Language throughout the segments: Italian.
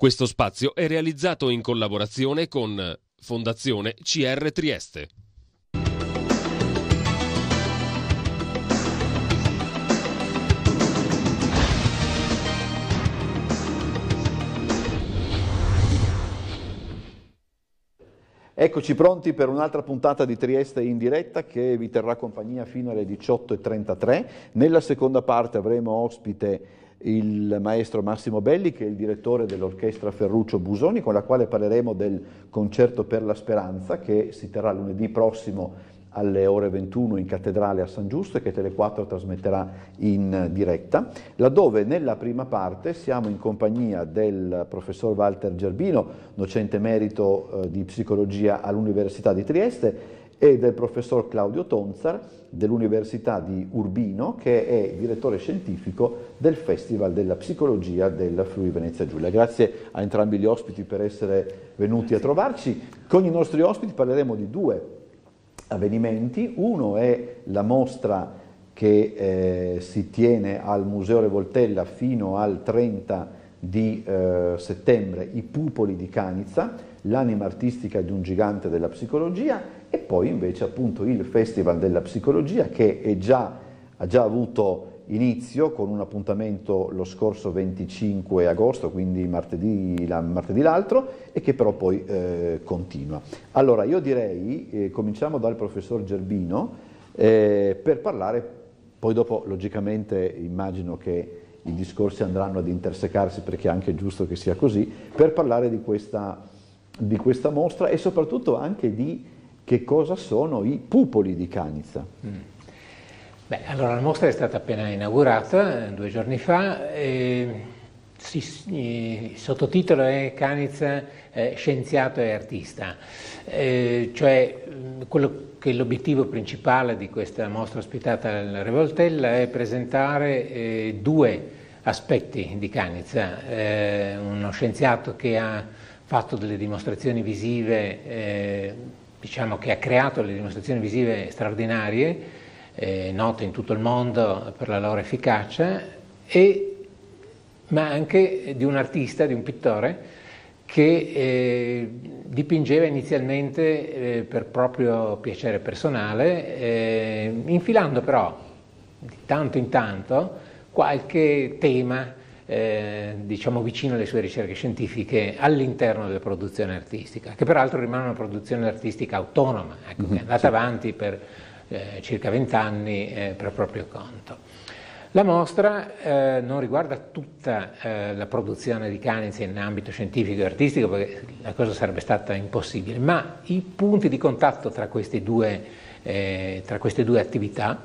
Questo spazio è realizzato in collaborazione con Fondazione CR Trieste. Eccoci pronti per un'altra puntata di Trieste in diretta che vi terrà compagnia fino alle 18.33. Nella seconda parte avremo ospite il maestro Massimo Belli che è il direttore dell'orchestra Ferruccio Busoni con la quale parleremo del concerto per la speranza che si terrà lunedì prossimo alle ore 21 in cattedrale a San Giusto e che Tele4 trasmetterà in diretta, laddove nella prima parte siamo in compagnia del professor Walter Gerbino, docente merito eh, di psicologia all'Università di Trieste, e del professor Claudio Tonzar dell'Università di Urbino, che è direttore scientifico del Festival della Psicologia del Friuli Venezia Giulia. Grazie a entrambi gli ospiti per essere venuti a trovarci. Con i nostri ospiti parleremo di due avvenimenti. Uno è la mostra che eh, si tiene al Museo Revoltella fino al 30 di eh, settembre, I Pupoli di Canizza, l'anima artistica di un gigante della psicologia e poi invece appunto il Festival della Psicologia che già, ha già avuto inizio con un appuntamento lo scorso 25 agosto, quindi martedì, la, martedì l'altro, e che però poi eh, continua. Allora io direi, eh, cominciamo dal professor Gerbino, eh, per parlare, poi dopo logicamente immagino che i discorsi andranno ad intersecarsi perché è anche giusto che sia così, per parlare di questa, di questa mostra e soprattutto anche di che cosa sono i pupoli di Canizza. Mm. Beh, allora la mostra è stata appena inaugurata eh, due giorni fa. E sì, il sottotitolo è Canizza, eh, scienziato e artista, eh, cioè mm, quello che l'obiettivo principale di questa mostra ospitata al Revoltella è presentare eh, due aspetti di Canizza, eh, uno scienziato che ha fatto delle dimostrazioni visive, eh, diciamo che ha creato delle dimostrazioni visive straordinarie, eh, note in tutto il mondo per la loro efficacia, e, ma anche di un artista, di un pittore, che eh, dipingeva inizialmente eh, per proprio piacere personale, eh, infilando però di tanto in tanto qualche tema eh, diciamo vicino alle sue ricerche scientifiche all'interno della produzione artistica, che peraltro rimane una produzione artistica autonoma, ecco, mm-hmm, che è andata sì. avanti per eh, circa vent'anni eh, per proprio conto. La mostra eh, non riguarda tutta eh, la produzione di Canizia in ambito scientifico e artistico, perché la cosa sarebbe stata impossibile, ma i punti di contatto tra queste due, eh, tra queste due attività,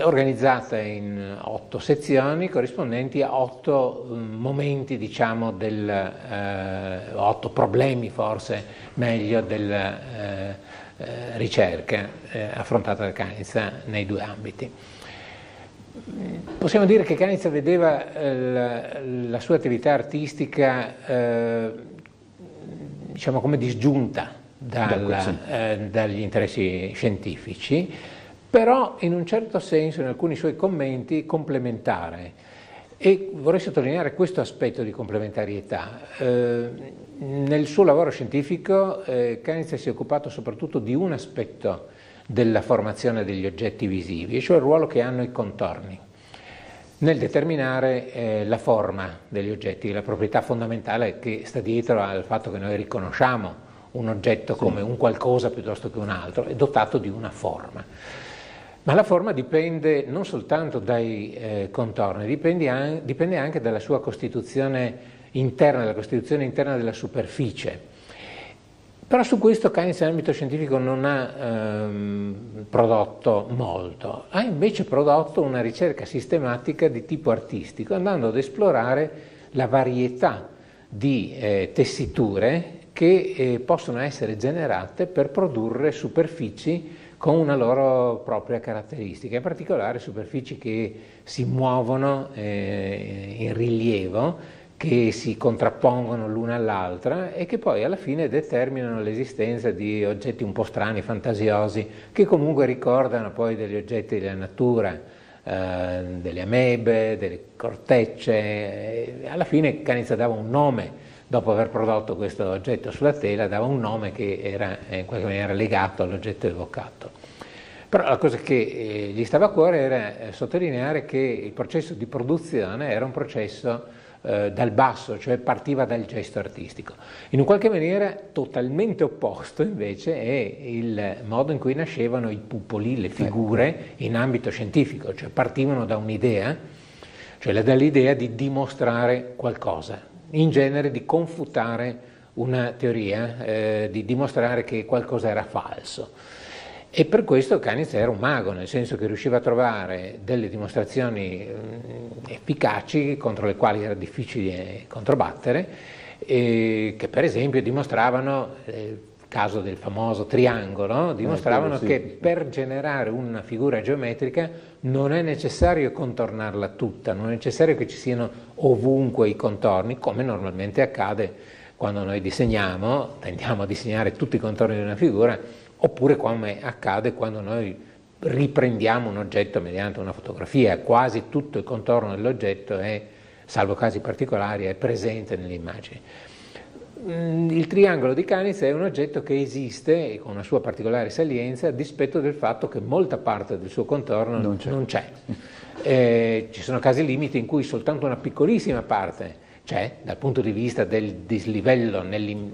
organizzata in otto sezioni corrispondenti a otto mm, momenti, diciamo, del, eh, otto problemi forse meglio della eh, ricerca eh, affrontata da Canizza nei due ambiti. Possiamo dire che Canizza vedeva eh, la, la, sua attività artistica eh, diciamo come disgiunta eh, dagli interessi scientifici, però in un certo senso in alcuni suoi commenti complementare. E vorrei sottolineare questo aspetto di complementarietà. Eh, nel suo lavoro scientifico eh, Canizia si è occupato soprattutto di un aspetto della formazione degli oggetti visivi, cioè il ruolo che hanno i contorni nel determinare eh, la forma degli oggetti, la proprietà fondamentale che sta dietro al fatto che noi riconosciamo un oggetto come un qualcosa piuttosto che un altro, è dotato di una forma. Ma la forma dipende non soltanto dai eh, contorni, dipende, an- dipende anche dalla sua costituzione interna, della costituzione interna della superficie. Però su questo Keynes in ambito scientifico non ha ehm, prodotto molto, ha invece prodotto una ricerca sistematica di tipo artistico, andando ad esplorare la varietà di eh, tessiture che eh, possono essere generate per produrre superfici con una loro propria caratteristica, in particolare superfici che si muovono eh, in rilievo che si contrappongono l'una all'altra e che poi alla fine determinano l'esistenza di oggetti un po' strani, fantasiosi, che comunque ricordano poi degli oggetti della natura, eh, delle amebe, delle cortecce, alla fine Canizza dava un nome, dopo aver prodotto questo oggetto sulla tela, dava un nome che era in qualche maniera legato all'oggetto evocato. Però la cosa che eh, gli stava a cuore era eh, sottolineare che il processo di produzione era un processo eh, dal basso, cioè partiva dal gesto artistico. In un qualche maniera totalmente opposto invece è il modo in cui nascevano i pupoli, le figure in ambito scientifico, cioè partivano da un'idea, cioè dall'idea di dimostrare qualcosa, in genere di confutare una teoria, eh, di dimostrare che qualcosa era falso. E per questo Canitz era un mago, nel senso che riusciva a trovare delle dimostrazioni efficaci contro le quali era difficile controbattere, che per esempio dimostravano, eh, caso del famoso triangolo, dimostravano eh, che per generare una figura geometrica non è necessario contornarla tutta, non è necessario che ci siano ovunque i contorni, come normalmente accade quando noi disegniamo, tendiamo a disegnare tutti i contorni di una figura, oppure come accade quando noi riprendiamo un oggetto mediante una fotografia, quasi tutto il contorno dell'oggetto è, salvo casi particolari, è presente nell'immagine. Mm, il triangolo di Canitz è un oggetto che esiste con una sua particolare salienza a dispetto del fatto che molta parte del suo contorno non c'è. Non c'è. Eh, ci sono casi limiti in cui soltanto una piccolissima parte c'è dal punto di vista del dislivello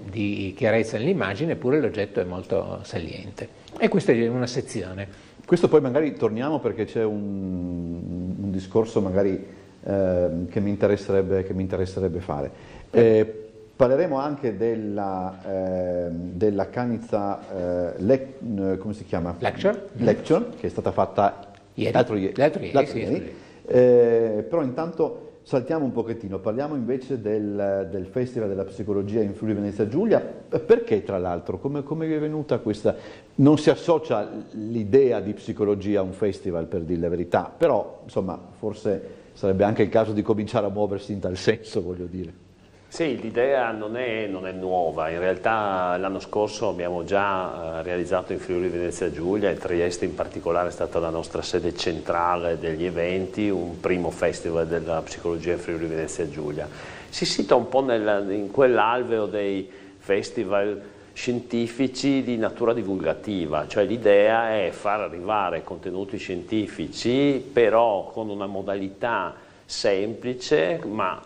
di chiarezza nell'immagine, eppure l'oggetto è molto saliente. E questa è una sezione. Questo poi magari torniamo perché c'è un, un, discorso magari eh, che, mi che, mi interesserebbe, fare. Eh, parleremo anche della, eh, della Canizza eh, le, come si chiama? Lecture. Lecture, che è stata fatta ieri. l'altro ieri. L'altro ieri, l'altro ieri. Sì, eh, però intanto Saltiamo un pochettino, parliamo invece del, del, Festival della Psicologia in Friuli Venezia Giulia. Perché tra l'altro? Come, come è venuta questa... Non si associa l'idea di psicologia a un festival per dire la verità, però insomma forse sarebbe anche il caso di cominciare a muoversi in tal senso, voglio dire. Sì, l'idea non è, non è, nuova, in realtà l'anno scorso abbiamo già eh, realizzato in Friuli Venezia Giulia e Trieste in particolare è stata la nostra sede centrale degli eventi, un primo festival della psicologia in Friuli Venezia Giulia. Si sita un po' nel, in quell'alveo dei festival scientifici di natura divulgativa, cioè l'idea è far arrivare contenuti scientifici però con una modalità semplice ma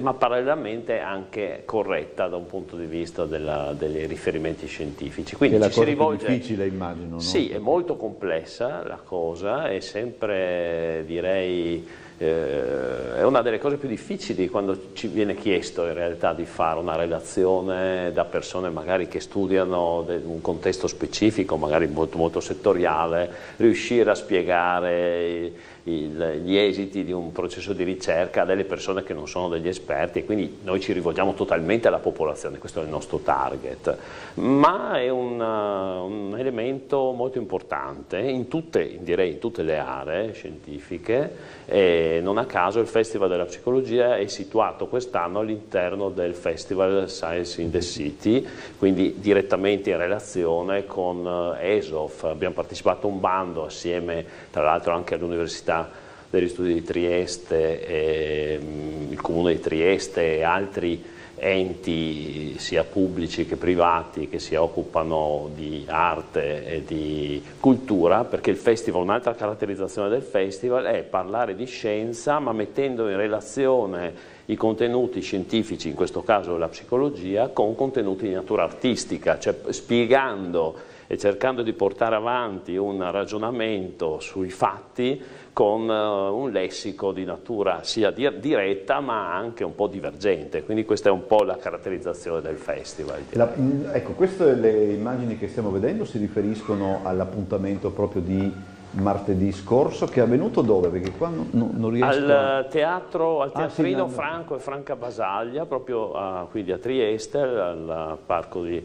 ma parallelamente anche corretta da un punto di vista della, dei riferimenti scientifici. Quindi è la cosa rivolge... difficile immagino. No? Sì, è molto complessa la cosa, è sempre direi eh, è una delle cose più difficili quando ci viene chiesto in realtà di fare una relazione da persone magari che studiano un contesto specifico, magari molto, molto settoriale, riuscire a spiegare il, gli esiti di un processo di ricerca a delle persone che non sono degli esperti e quindi noi ci rivolgiamo totalmente alla popolazione, questo è il nostro target, ma è un, un elemento molto importante in tutte, direi in tutte le aree scientifiche e non a caso il Festival della Psicologia è situato quest'anno all'interno del Festival Science in the City, quindi direttamente in relazione con ESOF, abbiamo partecipato a un bando assieme tra l'altro anche all'Università Università degli Studi di Trieste, e, mm, il Comune di Trieste e altri enti sia pubblici che privati che si occupano di arte e di cultura, perché il festival, un'altra caratterizzazione del festival è parlare di scienza ma mettendo in relazione i contenuti scientifici, in questo caso la psicologia, con contenuti di natura artistica, cioè spiegando e cercando di portare avanti un ragionamento sui fatti con uh, un lessico di natura sia di diretta ma anche un po' divergente, quindi questa è un po' la caratterizzazione del festival. La, ecco, queste le immagini che stiamo vedendo si riferiscono all'appuntamento proprio di martedì scorso che è avvenuto dove? Perché qua non, non riesco al teatro, al teatrino ah, sì, Franco e Franca Basaglia, proprio a, quindi a Trieste, al parco di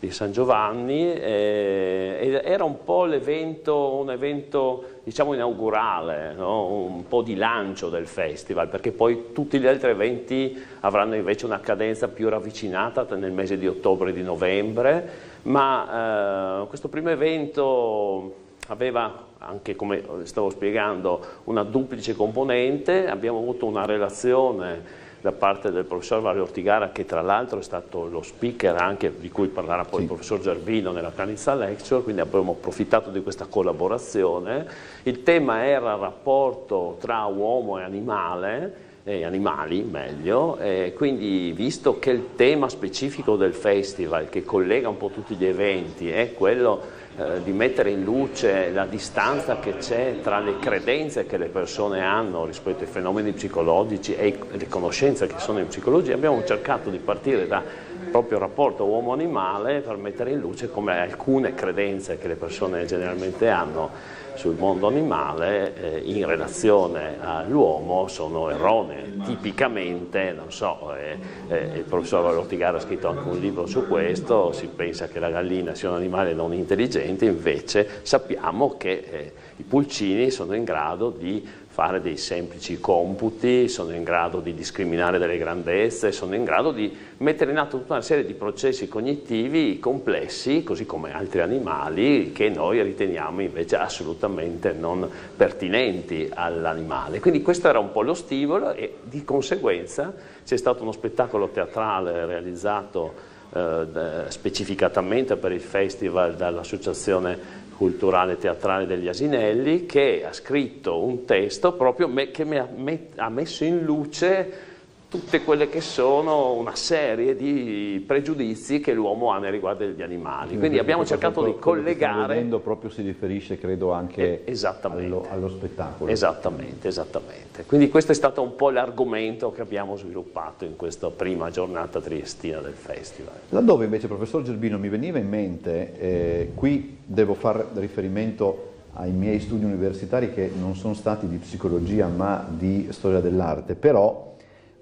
di San Giovanni eh, era un po' l'evento, un evento diciamo inaugurale, no? un po' di lancio del festival, perché poi tutti gli altri eventi avranno invece una cadenza più ravvicinata nel mese di ottobre e di novembre, ma eh, questo primo evento aveva anche come stavo spiegando, una duplice componente, abbiamo avuto una relazione da parte del professor Mario Ortigara che tra l'altro è stato lo speaker anche di cui parlerà poi sì. il professor Gervino nella Canizza Lecture, quindi abbiamo approfittato di questa collaborazione. Il tema era il rapporto tra uomo e animale, eh, animali meglio, eh, quindi visto che il tema specifico del festival che collega un po' tutti gli eventi è quello eh, di mettere in luce la distanza che c'è tra le credenze che le persone hanno rispetto ai fenomeni psicologici e le conoscenze che sono in psicologia, abbiamo cercato di partire da proprio rapporto uomo-animale per mettere in luce come alcune credenze che le persone generalmente hanno sul mondo animale eh, in relazione all'uomo sono erronee. Tipicamente, non so, eh, eh, il professor Ortigara ha scritto anche un libro su questo, si pensa che la gallina sia un animale non intelligente, invece sappiamo che eh, i pulcini sono in grado di fare dei semplici computi, sono in grado di discriminare delle grandezze, sono in grado di mettere in atto tutta una serie di processi cognitivi complessi, così come altri animali, che noi riteniamo invece assolutamente non pertinenti all'animale. Quindi questo era un po' lo stimolo e di conseguenza c'è stato uno spettacolo teatrale realizzato eh, specificatamente per il festival dall'associazione culturale teatrale degli Asinelli che ha scritto un testo proprio me, che me, me, ha messo in luce tutte quelle che sono una serie di pregiudizi che l'uomo ha nei riguardi degli animali. Quindi abbiamo cercato di collegare... Vedendo proprio si riferisce, credo, anche eh, allo, allo, spettacolo. Esattamente, esattamente. Quindi questo è stato un po' l'argomento che abbiamo sviluppato in questa prima giornata triestina del festival. Laddove invece, professor Gerbino, mi veniva in mente, eh, qui devo fare riferimento ai miei studi universitari che non sono stati di psicologia ma di storia dell'arte, però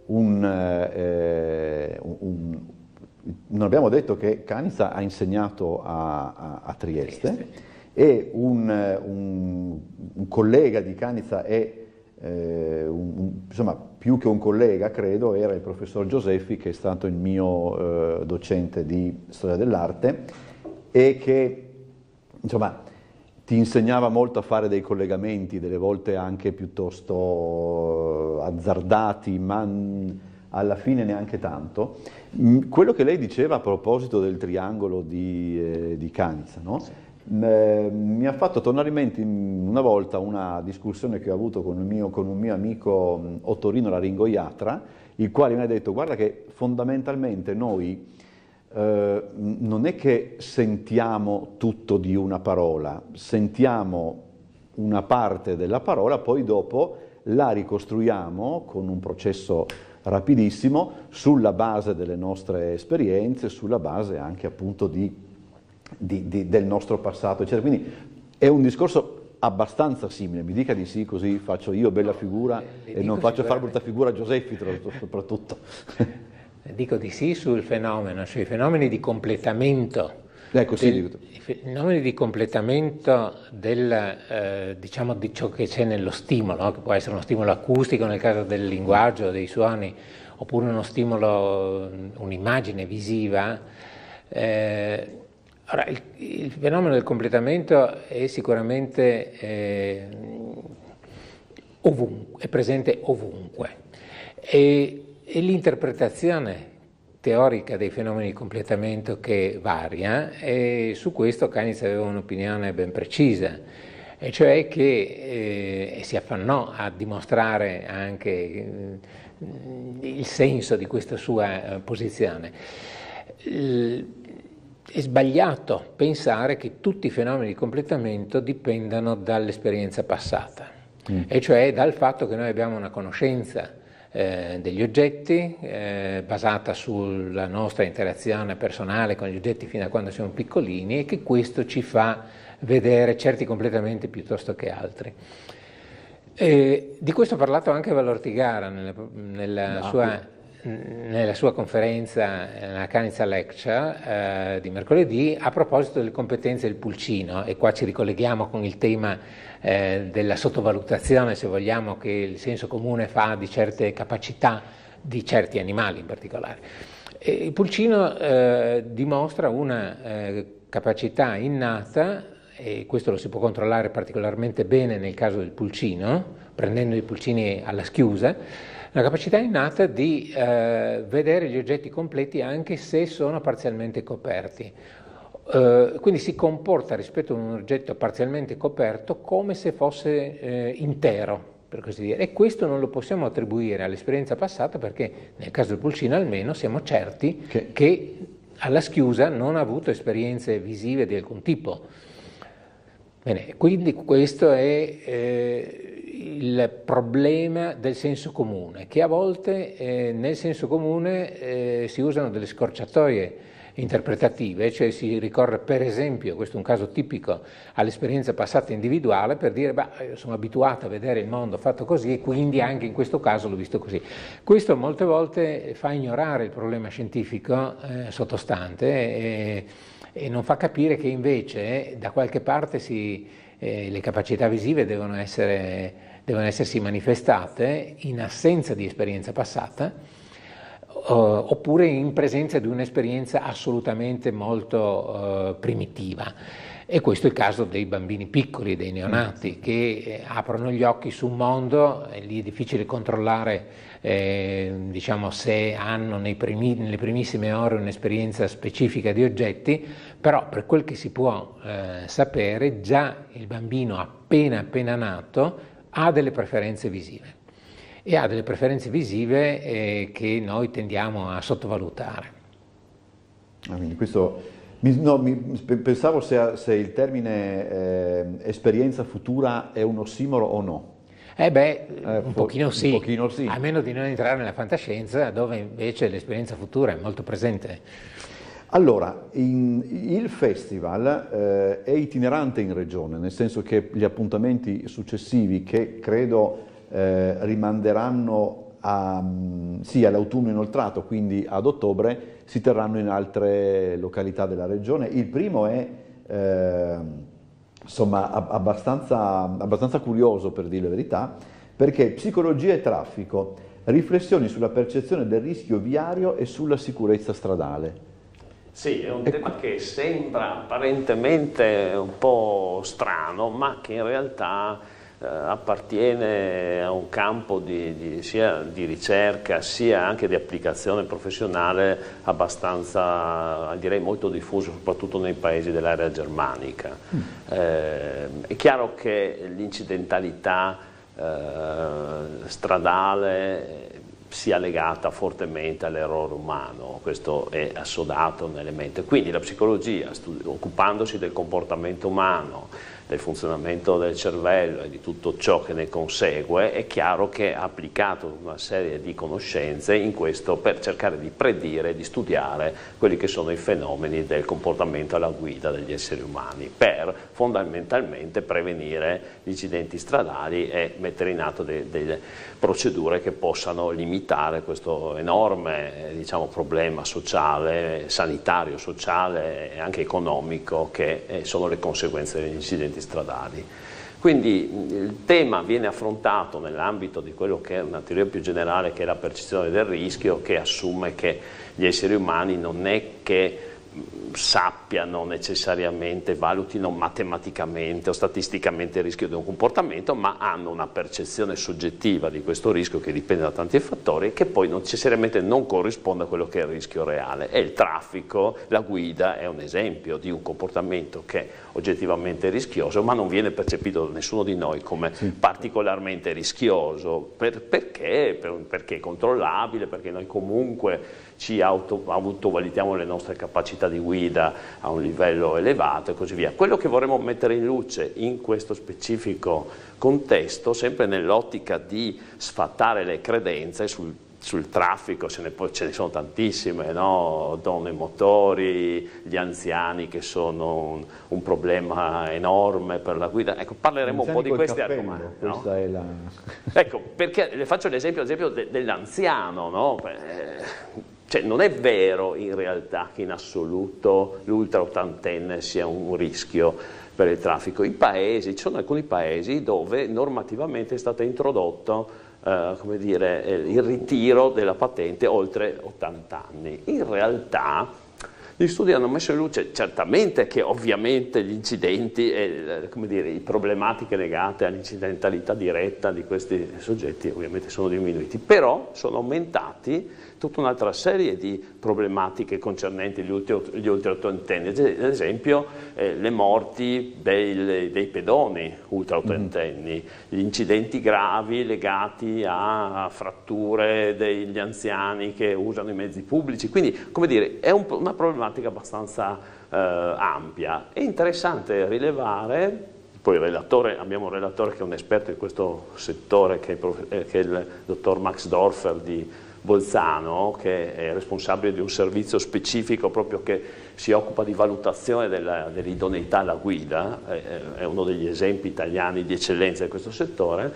un, eh, un, non abbiamo detto che Canizza ha insegnato a, a, a Trieste, Trieste, e un, un, collega di Canizza è eh, insomma, più che un collega, credo, era il professor Gioseffi, che è stato il mio eh, docente di storia dell'arte e che insomma, ti insegnava molto a fare dei collegamenti, delle volte anche piuttosto azzardati, ma alla fine neanche tanto. Quello che lei diceva a proposito del triangolo di, eh, di Canza, no? eh, mi ha fatto tornare in mente una volta una discussione che ho avuto con, mio, con un mio amico Ottorino Laringoiatra, il quale mi ha detto guarda che fondamentalmente noi eh, non è che sentiamo tutto di una parola, sentiamo una parte della parola, poi dopo la ricostruiamo con un processo rapidissimo sulla base delle nostre esperienze, sulla base anche appunto di, di, di, del nostro passato, eccetera. Quindi è un discorso abbastanza simile, mi dica di sì così faccio io bella figura Le e non faccio fare brutta figura a Gioseffi soprattutto. Dico di sì sul fenomeno, sui fenomeni di completamento. Ecco, sì, del, I fenomeni di completamento del, eh, diciamo, di ciò che c'è nello stimolo, che può essere uno stimolo acustico nel caso del linguaggio, dei suoni, oppure uno stimolo, un'immagine visiva. Eh, ora, il, il, fenomeno del completamento è sicuramente eh, ovunque, è presente ovunque. E, e l'interpretazione teorica dei fenomeni di completamento che varia e su questo Canitz aveva un'opinione ben precisa, e cioè che eh, si affannò a dimostrare anche eh, il senso di questa sua eh, posizione. L- è sbagliato pensare che tutti i fenomeni di completamento dipendano dall'esperienza passata, mm. e cioè dal fatto che noi abbiamo una conoscenza eh, degli oggetti, eh, basata sulla nostra interazione personale con gli oggetti fino a quando siamo piccolini e che questo ci fa vedere certi completamente piuttosto che altri. E di questo ha parlato anche Valortigara nella, nella, no, sua, nella sua, conferenza, nella Canizza Lecture eh, di mercoledì, a proposito delle competenze del pulcino, e qua ci ricolleghiamo con il tema eh, della sottovalutazione, se vogliamo, che il senso comune fa di certe capacità di certi animali in particolare. E il pulcino eh, dimostra una eh, capacità innata e questo lo si può controllare particolarmente bene nel caso del pulcino, prendendo i pulcini alla schiusa, la capacità innata di eh, vedere gli oggetti completi anche se sono parzialmente coperti. Uh, quindi si comporta rispetto a un oggetto parzialmente coperto come se fosse eh, intero, per così dire. E questo non lo possiamo attribuire all'esperienza passata perché nel caso del pulcino almeno siamo certi che, che alla schiusa non ha avuto esperienze visive di alcun tipo. Bene, quindi questo è eh, il problema del senso comune, che a volte eh, nel senso comune eh, si usano delle scorciatoie interpretative, cioè si ricorre per esempio, questo è un caso tipico, all'esperienza passata individuale per dire beh, sono abituato a vedere il mondo fatto così e quindi anche in questo caso l'ho visto così. Questo molte volte fa ignorare il problema scientifico eh, sottostante e, e, non fa capire che invece eh, da qualche parte si, eh, le capacità visive devono, essere, devono essersi manifestate in assenza di esperienza passata Uh, oppure in presenza di un'esperienza assolutamente molto uh, primitiva. E questo è il caso dei bambini piccoli, dei neonati, che eh, aprono gli occhi su un mondo, e lì è difficile controllare eh, diciamo, se hanno primi, nelle primissime ore un'esperienza specifica di oggetti, però per quel che si può eh, sapere, già il bambino appena appena nato ha delle preferenze visive e ha delle preferenze visive eh, che noi tendiamo a sottovalutare. Ah, quindi questo, no, mi, pensavo se, se, il termine eh, esperienza futura è un ossimoro o no. Eh beh, eh, un, pochino sì, un pochino sì, a meno di non entrare nella fantascienza dove invece l'esperienza futura è molto presente. Allora, in, il festival eh, è itinerante in regione, nel senso che gli appuntamenti successivi che credo eh, rimanderanno a, mm, sì, all'autunno inoltrato, quindi ad ottobre, si terranno in altre località della regione. Il primo è eh, insomma, abbastanza, abbastanza curioso per dire la verità, perché psicologia e traffico, riflessioni sulla percezione del rischio viario e sulla sicurezza stradale. Sì, è un tema che sembra apparentemente un po' strano, ma che in realtà appartiene a un campo di, di, sia di ricerca sia anche di applicazione professionale abbastanza, direi molto diffuso, soprattutto nei paesi dell'area germanica. Mm. Eh, è chiaro che l'incidentalità eh, stradale sia legata fortemente all'errore umano, questo è assodato nelle mente. Quindi la psicologia, occupandosi del comportamento umano, del funzionamento del cervello e di tutto ciò che ne consegue, è chiaro che ha applicato una serie di conoscenze in questo per cercare di predire, di studiare quelli che sono i fenomeni del comportamento alla guida degli esseri umani, per fondamentalmente prevenire gli incidenti stradali e mettere in atto de delle procedure che possano limitare questo enorme diciamo, problema sociale, sanitario, sociale e anche economico che eh, sono le conseguenze degli incidenti incidenti stradali. Quindi il tema viene affrontato nell'ambito di quello che è una teoria più generale che è la percezione del rischio che assume che gli esseri umani non è che sappiano necessariamente, valutino matematicamente o statisticamente il rischio di un comportamento, ma hanno una percezione soggettiva di questo rischio che dipende da tanti fattori e che poi necessariamente non corrisponde a quello che è il rischio reale. E il traffico, la guida è un esempio di un comportamento che è oggettivamente rischioso, ma non viene percepito da nessuno di noi come sì. particolarmente rischioso, per, perché? Per, perché è controllabile, perché noi comunque ci auto, autovalutiamo le nostre capacità di guida a un livello elevato e così via. Quello che vorremmo mettere in luce in questo specifico contesto, sempre nell'ottica di sfatare le credenze sul sul traffico ce ne, ce ne sono tantissime, no? donne motori, gli anziani che sono un, un, problema enorme per la guida. Ecco, parleremo un po' di questi argomenti. No? La... ecco, perché le faccio l'esempio, de, dell'anziano, no? Cioè, non è vero in realtà che in assoluto l'ultra ottantenne sia un rischio per il traffico. I paesi, ci sono alcuni paesi dove normativamente è stato introdotto eh, dire, eh, il ritiro della patente oltre 80 anni. In realtà Gli studi hanno messo in luce certamente che ovviamente gli incidenti e dire, le problematiche legate all'incidentalità diretta di questi soggetti ovviamente sono diminuiti, però sono aumentati tutta un'altra serie di problematiche concernenti gli, ultra, gli ad esempio eh, le morti dei, dei pedoni ultraottantenni, mm. gli incidenti gravi legati a fratture degli anziani che usano i mezzi pubblici, quindi come dire è un, una problematica abbastanza eh, ampia. È interessante rilevare poi abbiamo un relatore che è un esperto in questo settore, che è, eh, che è il dottor Max Dorfer di Bolzano, che è responsabile di un servizio specifico proprio che si occupa di valutazione dell'idoneità alla guida, è uno degli esempi italiani di eccellenza in questo settore.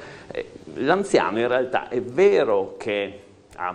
L'anziano in realtà è vero che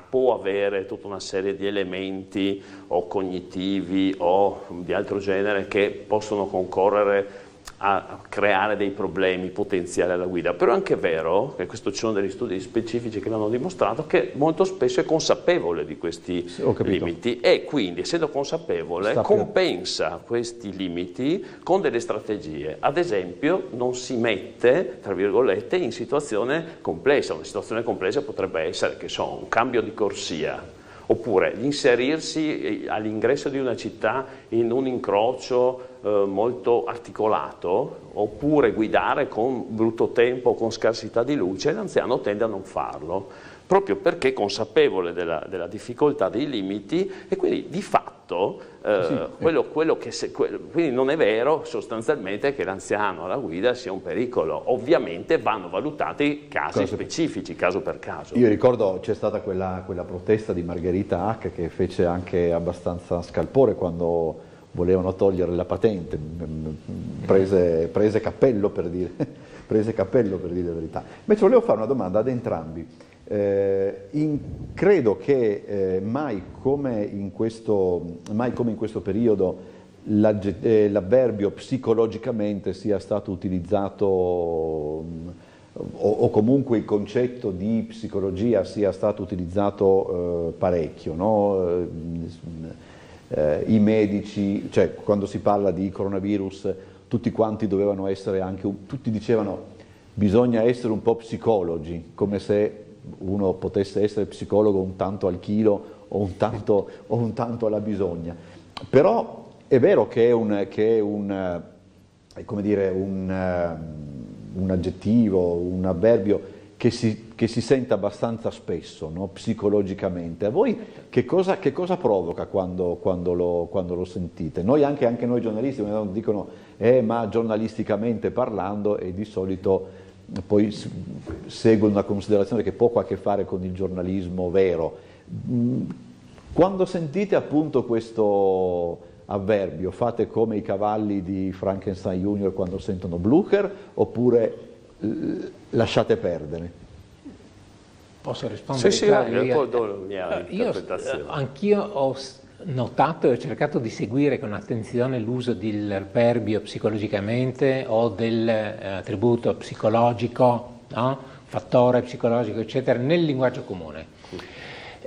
può avere tutta una serie di elementi o cognitivi o di altro genere che possono concorrere a creare dei problemi potenziali alla guida, però è anche vero, e questo ci sono degli studi specifici che l'hanno dimostrato, che molto spesso è consapevole di questi limiti. E quindi essendo consapevole Sta compensa più. questi limiti con delle strategie, ad esempio non si mette, tra virgolette, in situazione complessa, una situazione complessa potrebbe essere, che so, un cambio di corsia, oppure inserirsi eh, all'ingresso di una città in un incrocio eh, molto articolato, oppure guidare con brutto tempo con scarsità di luce, l'anziano tende a non farlo, proprio perché consapevole della, della difficoltà dei limiti e quindi di fatto eh, sì, quello, quello se, quello, quindi non è vero sostanzialmente che l'anziano alla guida sia un pericolo, ovviamente vanno valutati casi Cosa specifici, caso per caso. Io ricordo c'è stata quella, quella protesta di Margherita Hack che fece anche abbastanza scalpore quando volevano togliere la patente, prese, prese, cappello, per dire, prese cappello per dire la verità. Invece volevo fare una domanda ad entrambi. Eh, in, credo che eh, mai, come in questo, mai come in questo periodo eh, l'avverbio psicologicamente sia stato utilizzato o, o, comunque il concetto di psicologia sia stato utilizzato eh, parecchio. No? Eh, eh, i medici, cioè quando si parla di coronavirus tutti quanti dovevano essere anche, tutti dicevano bisogna essere un po' psicologi, come se uno potesse essere psicologo un tanto al chilo o un tanto, o un tanto alla bisogna. Però è vero che è un, che è un, è dire, un, un aggettivo, un avverbio che si, che si sente abbastanza spesso, no? psicologicamente. A voi che cosa, che cosa provoca quando, quando, lo, quando, lo, sentite? Noi anche, anche noi giornalisti dicono, eh, ma giornalisticamente parlando e di solito poi segue una considerazione che poco ha a che fare con il giornalismo vero. Mm, quando sentite appunto questo avverbio, fate come i cavalli di Frankenstein Junior quando sentono Blucher oppure lasciate perdere. Posso rispondere? Sì, sì, io, io, io anch'io ho notato e ho cercato di seguire con attenzione l'uso dell'alperbio psicologicamente o dell'attributo psicologico, no? fattore psicologico, eccetera, nel linguaggio comune.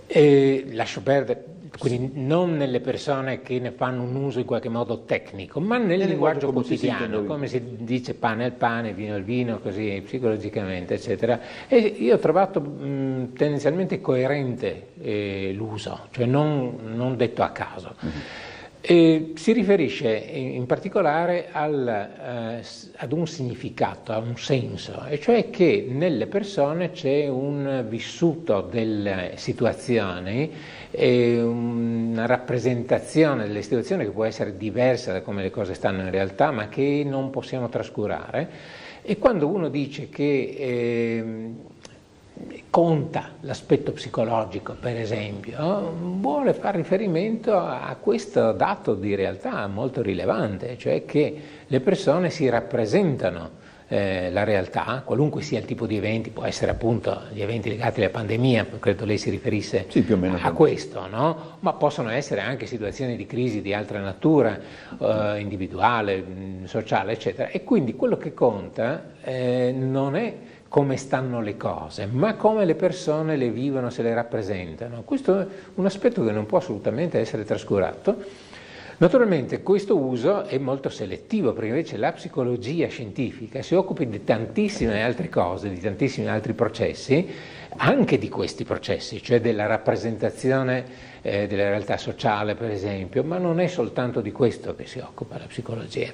E lascio perdere, quindi non nelle persone che ne fanno un uso in qualche modo tecnico, ma nel, nel linguaggio, linguaggio quotidiano, come si dice pane al pane, vino al vino, così psicologicamente, eccetera. E io ho trovato mh, tendenzialmente coerente eh, l'uso, cioè non, non, detto a caso. Mm-hmm. E si riferisce in particolare al, eh, ad un significato, a un senso, e cioè che nelle persone c'è un vissuto delle situazioni e una rappresentazione delle situazioni che può essere diversa da come le cose stanno in realtà, ma che non possiamo trascurare. E quando uno dice che eh, conta l'aspetto psicologico, per esempio, vuole fare riferimento a questo dato di realtà molto rilevante, cioè che le persone si rappresentano eh, la realtà, qualunque sia il tipo di eventi, può essere appunto gli eventi legati alla pandemia, credo lei si riferisse sì, a questo, no? ma possono essere anche situazioni di crisi di altra natura, eh, individuale, sociale, eccetera. E quindi quello che conta eh, non è come stanno le cose, ma come le persone le vivono, se le rappresentano. Questo è un aspetto che non può assolutamente essere trascurato. Naturalmente questo uso è molto selettivo perché invece la psicologia scientifica si occupa di tantissime altre cose, di tantissimi altri processi, anche di questi processi, cioè della rappresentazione eh, della realtà sociale per esempio, ma non è soltanto di questo che si occupa la psicologia.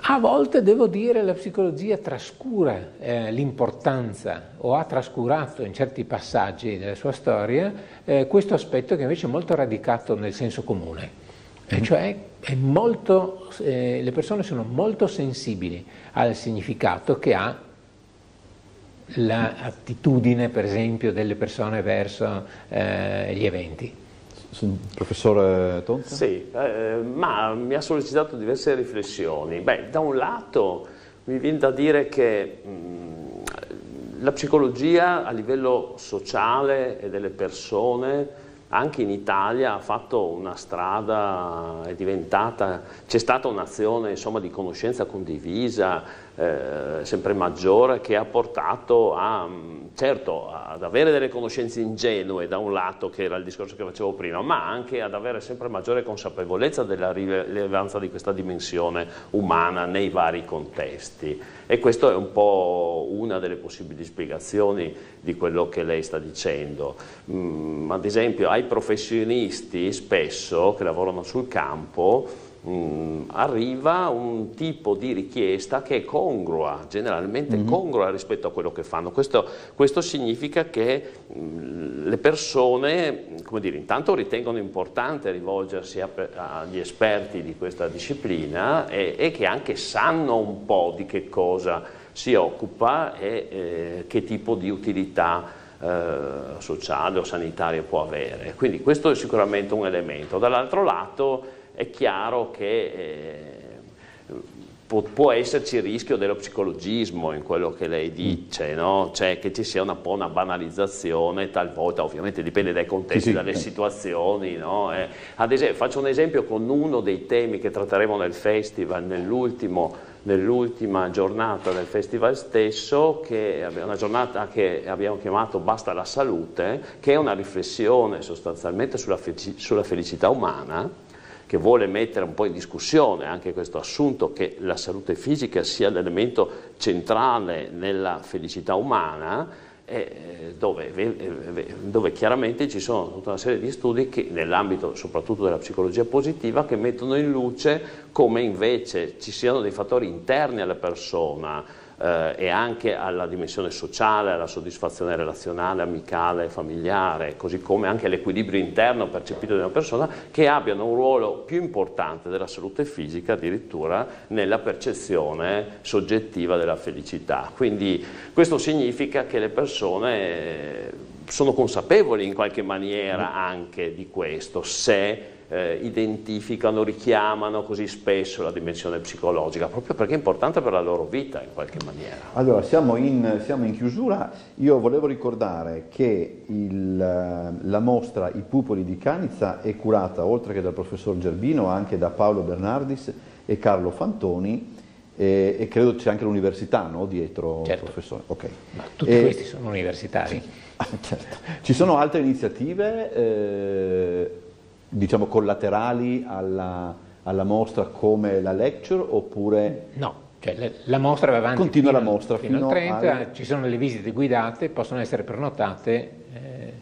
A volte devo dire la psicologia trascura eh, l'importanza o ha trascurato in certi passaggi della sua storia eh, questo aspetto che invece è molto radicato nel senso comune. E cioè molto, eh, le persone sono molto sensibili al significato che ha l'attitudine, per esempio, delle persone verso eh, gli eventi. Professore Tonta? Sì, eh, ma mi ha sollecitato diverse riflessioni. Beh, da un lato mi viene da dire che mh, la psicologia a livello sociale e delle persone anche in Italia ha fatto una strada, è diventata, c'è stata un'azione di conoscenza condivisa eh, sempre maggiore che ha portato a, certo, ad avere delle conoscenze ingenue da un lato, che era il discorso che facevo prima, ma anche ad avere sempre maggiore consapevolezza della rilevanza di questa dimensione umana nei vari contesti. E questa è un po' una delle possibili spiegazioni di quello che lei sta dicendo. Mm, ad esempio ai professionisti spesso che lavorano sul campo Mm, arriva un tipo di richiesta che è congrua, generalmente mm-hmm. congrua rispetto a quello che fanno. Questo, questo significa che mh, mm, le persone, come dire, intanto ritengono importante rivolgersi a, agli esperti di questa disciplina e, e, che anche sanno un po' di che cosa si occupa e eh, che tipo di utilità eh, sociale o sanitaria può avere. Quindi questo è sicuramente un elemento. Dall'altro lato è chiaro che eh, può, esserci il rischio dello psicologismo in quello che lei dice, no? cioè che ci sia un po' una banalizzazione talvolta, ovviamente dipende dai contesti, sì, sì. dalle situazioni. No? Eh, ad esempio, faccio un esempio con uno dei temi che tratteremo nel festival, nell'ultimo nell'ultima giornata del festival stesso, che è una giornata che abbiamo chiamato Basta la salute, che è una riflessione sostanzialmente sulla, sulla felicità umana, che vuole mettere un po' in discussione anche questo assunto che la salute fisica sia l'elemento centrale nella felicità umana, eh, dove, dove, chiaramente ci sono tutta una serie di studi che, nell'ambito soprattutto della psicologia positiva che mettono in luce come invece ci siano dei fattori interni alla persona eh, e anche alla dimensione sociale, alla soddisfazione relazionale, amicale, familiare, così come anche all'equilibrio interno percepito di una persona, che abbiano un ruolo più importante della salute fisica addirittura nella percezione soggettiva della felicità. Quindi questo significa che le persone eh, sono consapevoli in qualche maniera anche di questo, se eh, identificano, richiamano così spesso la dimensione psicologica, proprio perché è importante per la loro vita in qualche maniera. Allora, siamo in, siamo in chiusura, io volevo ricordare che il, la mostra I pupoli di Canizza è curata, oltre che dal professor Gerbino, anche da Paolo Bernardis e Carlo Fantoni, e, e credo c'è anche l'università no? dietro, certo. professore. Okay. Ma tutti e, questi sono universitari. Sì. Ah, certo. Ci sono altre iniziative? Eh, diciamo, collaterali alla, alla, mostra come la lecture oppure... No, cioè la mostra va avanti Continua fino, la mostra fino, fino al 30, al... ci sono le visite guidate, possono essere prenotate. Eh,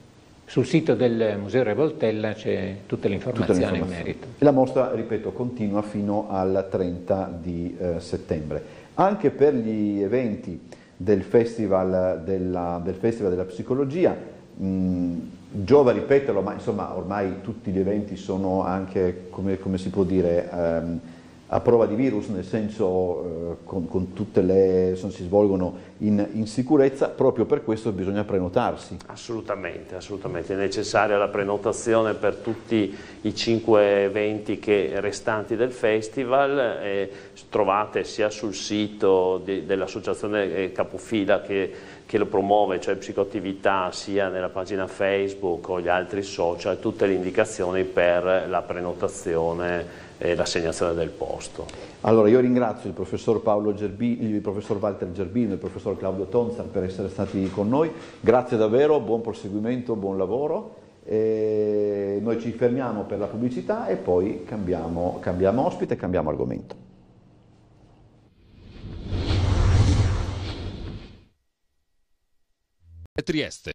sul sito del Museo Revoltella c'è tutte le informazioni in merito. La mostra, ripeto, continua fino al 30 di eh, settembre. Anche per gli eventi del Festival della, del Festival della Psicologia, mh, giova ripeterlo, ma insomma ormai tutti gli eventi sono anche, come, come si può dire, ehm, a prova di virus, nel senso eh, con, con, tutte le, insomma, si svolgono in, in, sicurezza, proprio per questo bisogna prenotarsi. Assolutamente, assolutamente, è necessaria la prenotazione per tutti i cinque eventi che, restanti del festival, eh, trovate sia sul sito dell'associazione eh, Capofila che che lo promuove, cioè psicoattività, sia nella pagina Facebook o gli altri social, tutte le indicazioni per la prenotazione e l'assegnazione del posto. Allora io ringrazio il professor, Gerbino, il professor Walter Gerbino e il professor Claudio Tonzan per essere stati con noi, grazie davvero, buon proseguimento, buon lavoro E noi ci fermiamo per la pubblicità e poi cambiamo, cambiamo ospite e cambiamo argomento. Trieste.